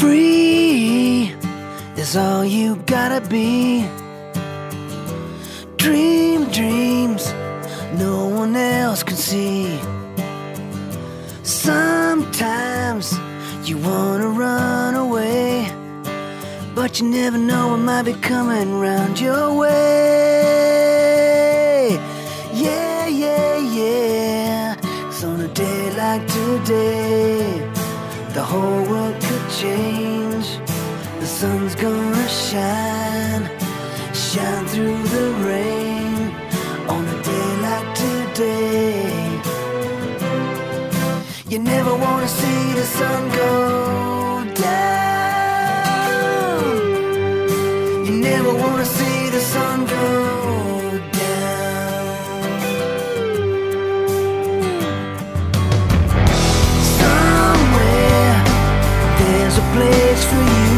Free is all you gotta be. Dream dreams no one else can see. Sometimes you wanna run away, but you never know what might be coming round your way. Yeah, yeah, yeah. 'Cause on a day like today, the whole world change. The sun's gonna shine, shine through the rain. On a day like today, you never wanna see the sun go down. You never wanna see place for you.